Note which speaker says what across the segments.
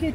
Speaker 1: के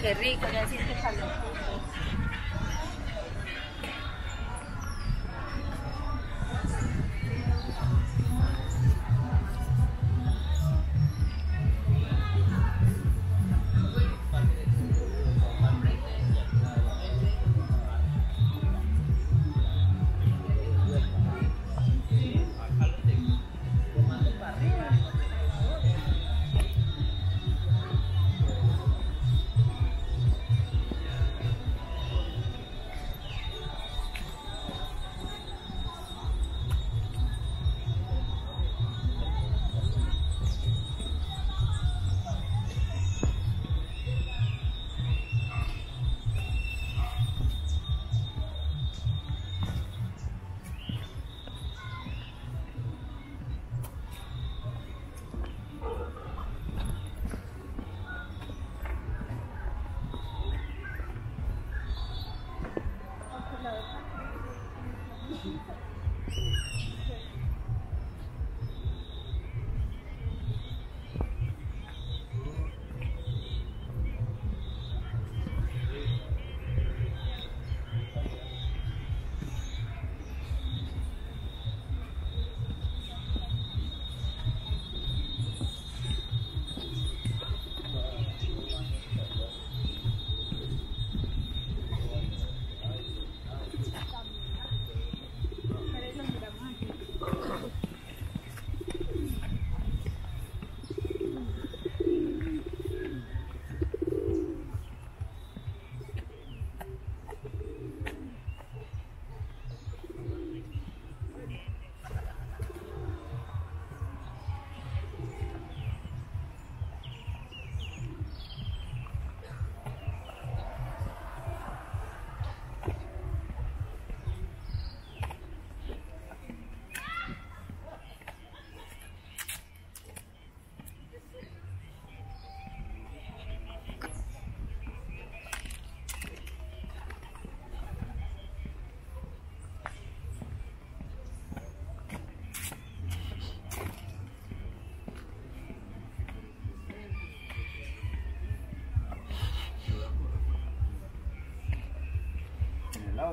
Speaker 1: qué
Speaker 2: rico, ya siento calor.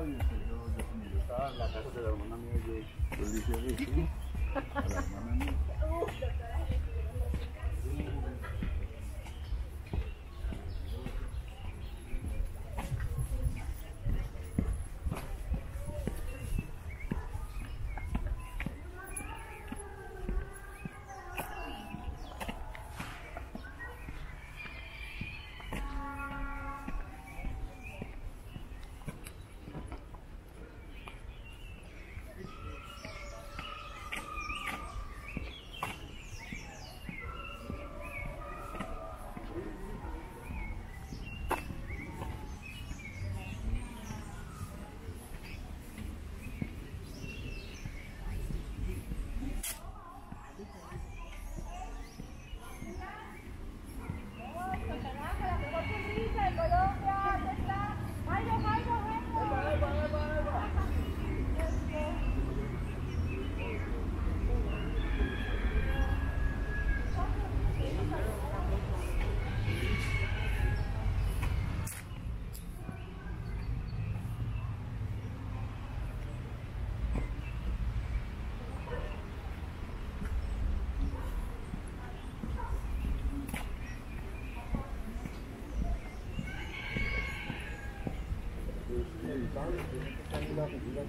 Speaker 3: Audio, yo, yo, yo estaba en la casa de la hermana mía, yo, yo le dije,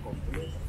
Speaker 3: components